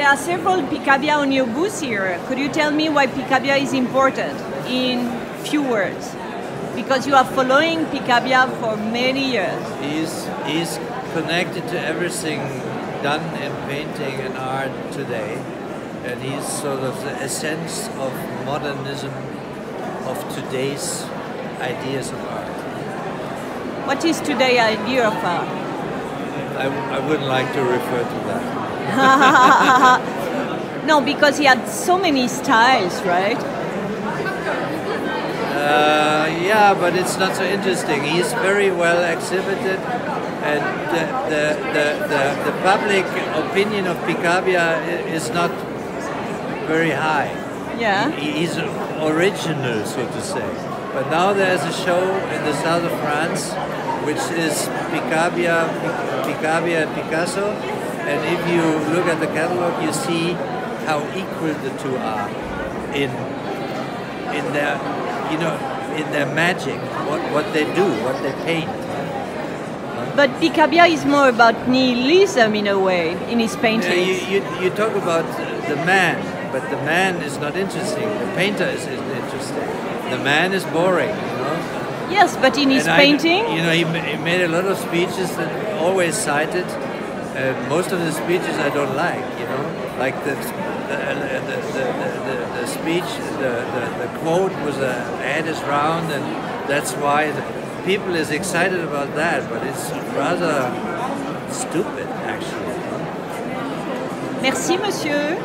there are several Picabia on your booth here. Could you tell me why Picabia is important in few words? Because you are following Picabia for many years. He's, he's connected to everything done in painting and art today. And he's sort of the essence of modernism of today's ideas of art. What is today's idea of art? I, I wouldn't like to refer to that. no, because he had so many styles, right? Uh, yeah, but it's not so interesting. He's very well exhibited, and the, the, the, the, the public opinion of Picabia is not very high. Yeah. He, he's original, so to say. But now there's a show in the south of France, which is Picabia, Picabia and Picasso, and if you look at the catalog, you see how equal the two are in in their, you know, in their magic, what, what they do, what they paint. But Picabia is more about nihilism in a way in his paintings. You, you, you talk about the man, but the man is not interesting. The painter is, is interesting. The man is boring, you know. Yes, but in his and painting, I, you know, he, he, made a lot of speeches that always cited. Uh, most of the speeches I don't like, you know, like the the, the, the, the speech, the, the, quote was a head is round, and that's why the people is excited about that. But it's rather stupid, actually. Merci, monsieur.